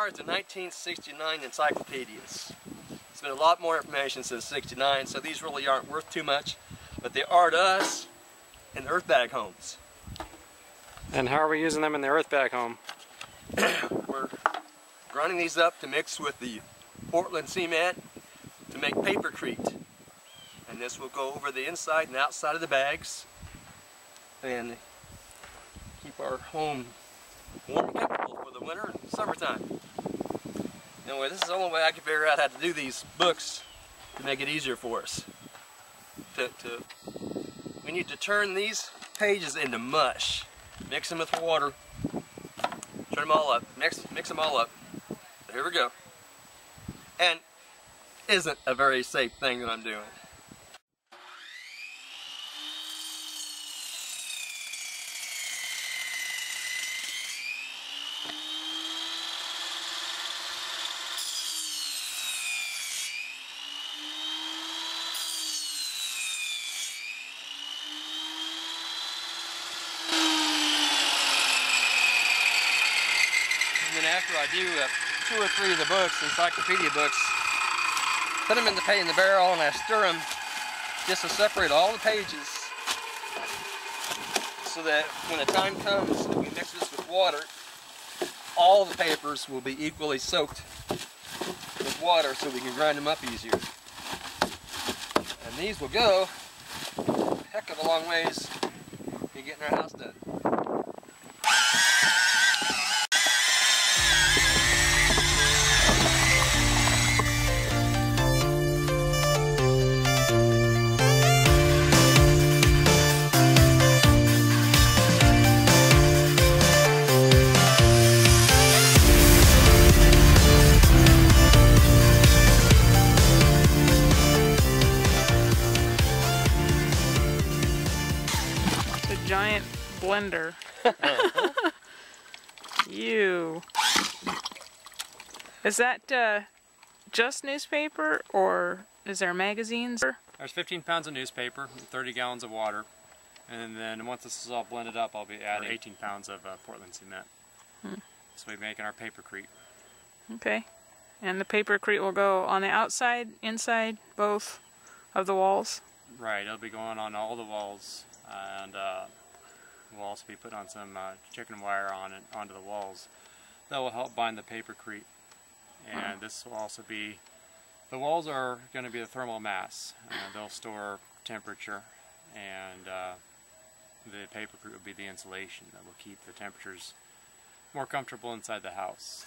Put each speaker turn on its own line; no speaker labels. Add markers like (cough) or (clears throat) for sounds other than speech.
are the 1969 encyclopedias. It's been a lot more information since 69, so these really aren't worth too much, but they are to us in earth bag homes.
And how are we using them in the earth bag home? (clears throat)
We're grinding these up to mix with the Portland cement to make papercrete. And this will go over the inside and outside of the bags and keep our home warm and comfortable for the winter and summertime. Anyway, this is the only way I can figure out how to do these books to make it easier for us. To, to, we need to turn these pages into mush. Mix them with water. Turn them all up. Mix, mix them all up. Here we go. And isn't a very safe thing that I'm doing. After I do uh, two or three of the books, encyclopedia books, put them in the, in the barrel and I stir them just to separate all the pages so that when the time comes that we mix this with water, all the papers will be equally soaked with water so we can grind them up easier. And these will go a heck of a long ways in getting our house done.
Giant blender. (laughs) you. Is that uh, just newspaper or is there magazines?
There's 15 pounds of newspaper, and 30 gallons of water, and then once this is all blended up, I'll be adding 18 pounds of uh, Portland cement. So we're making our papercrete.
Okay. And the papercrete will go on the outside, inside, both of the walls.
Right, it'll be going on all the walls, and uh, we'll also be putting on some uh, chicken wire on it onto the walls. That will help bind the papercrete. And this will also be, the walls are going to be the thermal mass. Uh, they'll store temperature, and uh, the papercrete will be the insulation that will keep the temperatures more comfortable inside the house.